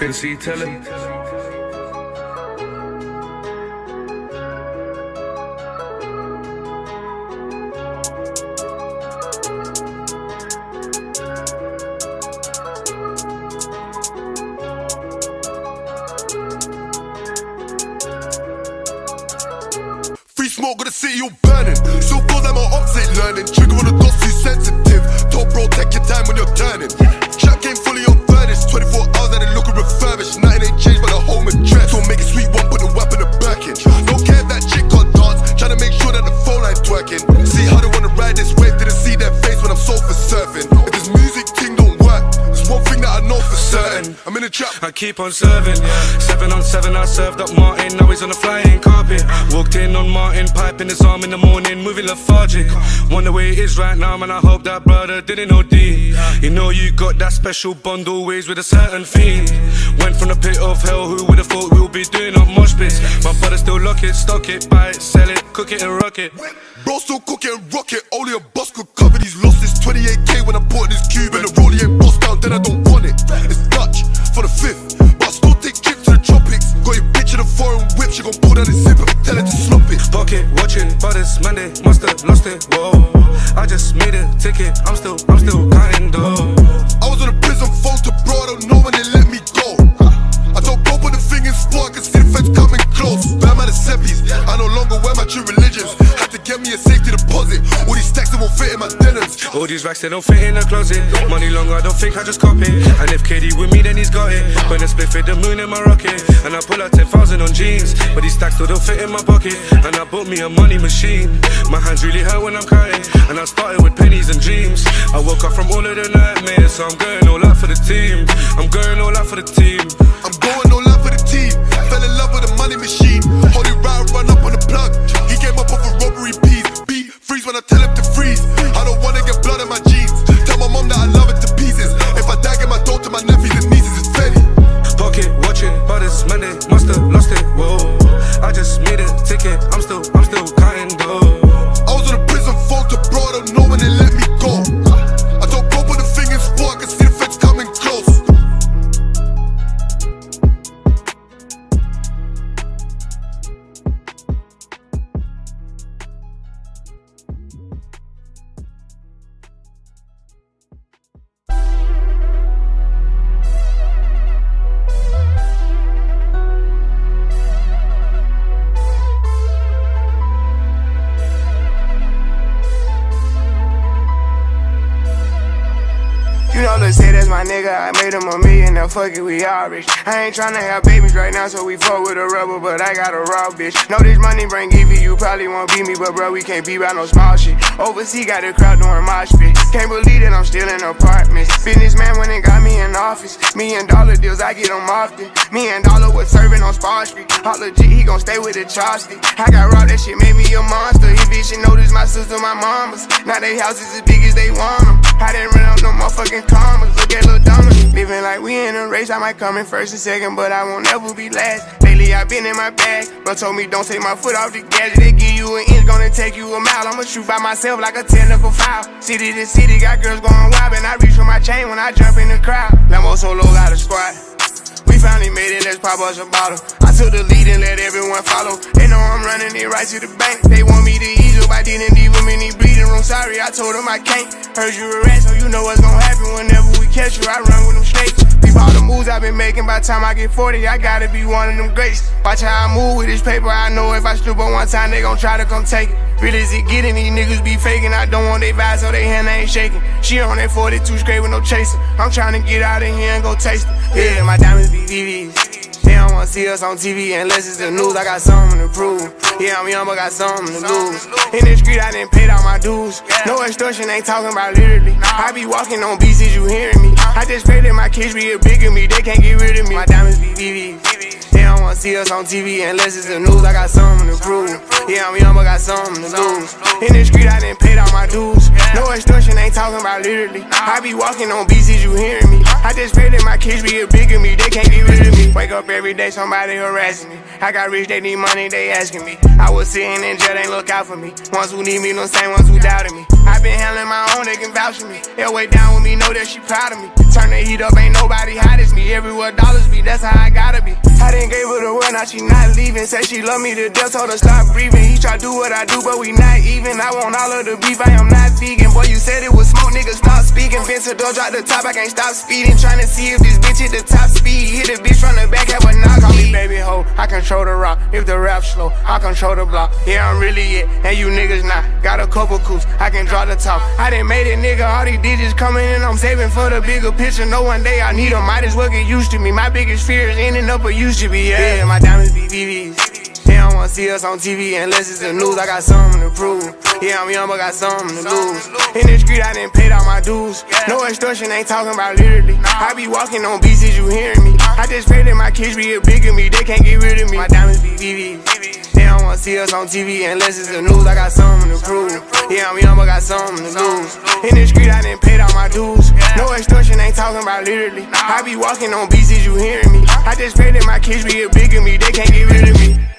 can see, him. Free smoke, the city all burning. Feel like my ops ain't learning. Trigger on the dots too sensitive. Top bro, take your time when you're turning. Trap game fully unfurnished. Surfing. If this music thing don't work, there's one thing that I know for certain. I'm in the trap. I keep on serving. Seven on seven, I served up Martin. Now he's on the flying carpet. Walked in on Martin, piping his arm in the morning, moving lethargic. Wonder where it is right now, man. I hope that brother didn't OD. You know you got that special bond always with a certain fiend. Went from the pit of hell, who would've thought we'll be doing up mosh pits? My brother still lock it, stock it, buy it, sell it, cook it and rock it. Bro still cook it, rock it. only a boss could cover these losses. 28k when I bought this cube and the rollie ain't bossed down, then I don't want it. It's Dutch for the fifth, but I still take trips to the tropics. Got your bitch in a foreign whip, she gon' pull down the zipper, tell her to slop it. Pocket watching, but it's Monday, must have lost it. Whoa, I just made a ticket, I'm still, I'm still counting though. I was on a prison phone to bro, I don't know when they let me go. All these racks, they don't fit in the closet. Money long, I don't think I just cop it. And if KD with me, then he's got it. When I split fit the moon in my rocket. And I pull out 10,000 on jeans. But these stacks still don't fit in my pocket. And I bought me a money machine. My hands really hurt when I'm counting. And I started with pennies and dreams. I woke up from all of the nightmares. So I'm going all out for the team. I'm going all out for the team. Made. I'm Know, say that's my nigga. I made him a million, now fuck it, we all rich. I ain't tryna have babies right now, so we fuck with a rubber, but I got a raw bitch. Know this money bring Evie, you probably won't beat me, but bro, we can't be about no small shit. Overseas got the crowd doing mosh pit. Can't believe that I'm still in apartments. Businessman went and got me in office. Million dollar deals, I get them often. Me and Dollar was serving on Spar Street. Hot legit, he gon' stay with the chopstick. I got robbed, that shit made me a monster. He bitch, you notice my sister, my mamas. Now they houses as big as they want them. I didn't run up no motherfucking commas. Look at Lil Donna. Living like we in a race. I might come in first and second, but I won't ever be last. Lately I've been in my bag. Bro told me don't take my foot off the gas. They give you an inch, gonna take you a mile. I'ma shoot by myself like a technical foul. City to city, got girls going wild, and I reach for my chain when I jump in the crowd. Lambo solo got a squad. We finally made it, let's pop us a bottle. I took the lead and let everyone follow. They know I'm running it right to the bank. They want me to ease up, I didn't leave them in room. Sorry, I told them I can't. Heard you a rat, so you know what's gonna happen whenever we catch you. I run with them straight. Peep all the moves I've been making by the time I get 40, I gotta be one of them greats. Watch how I move with this paper, I know if I stoop on one time, they gon' try to come take it. Real as it getting, these niggas be faking. I don't want they vibes, so they hand ain't shaking. She on that 42 straight with no chaser. I'm trying to get out of here and go taste it. Yeah, my diamonds be VVs. Wanna see us on TV unless it's the news. I got something to prove. Yeah, I'm young, but got something to lose. In the street, I didn't pay all my dues. No extortion, ain't talking about literally. I be walking on is you hearing me? I just pray that my kids be a bigger me. They can't get rid of me. My diamonds be VVs. They don't wanna see us on TV unless it's the news. I got something to prove. Yeah, I'm young, but got something to lose. In the street, I didn't pay all my dues. No extortion, ain't talking about literally. I be walking on is you hearing me? I just pray that my kids be a bigger me. They can't get rid of me. Wake up every day, somebody harassing me. I got rich, they need money, they asking me. I was sitting in jail, they look out for me. Ones who need me, no same ones who doubted me. I been handling my own, they can vouch for me. They'll way down with me, know that she proud of me. Turn the heat up, ain't nobody hot as me. Everywhere dollars be, that's how I gotta be. I didn't gave her the word, now she not leaving. Say she love me to death, told her stop breathing. He try do what I do, but we not even. I want all of the beef, I am not vegan. Boy, you said it was smoke, nigga, stop speaking. Vince the door, drop the top, I can't stop speeding. Trying to see if this bitch hit the top speed. Hit the bitch from the back, have a knock. Call me baby ho, I control the rock. If the rap slow, I control the block. Yeah, I'm really it, and you niggas not. Got a couple coups, I can draw the top. I done made it, nigga, all these digits coming in. I'm saving for the bigger picture. No one day I need them, might as well get used to me. My biggest fear is ending up a used to be. Yeah, yeah my diamonds be VVs. Wanna see us on TV unless it's the news. I got something to prove. Yeah, I'm young, but got something to lose. In the street, I didn't pay all my dues. No extortion, ain't talking about literally. I be walking on beats, is you hearing me? I just pray that my kids be a bigger me. They can't get rid of me. My diamonds be VVs. They don't wanna see us on TV unless it's the news. I got something to prove. Yeah, I'm young, but got something to lose. In the street, I didn't pay all my dues. No extortion, ain't talking about literally. I be walking on beats, is you hearing me? I just pray that my kids be a bigger me. They can't get rid of me.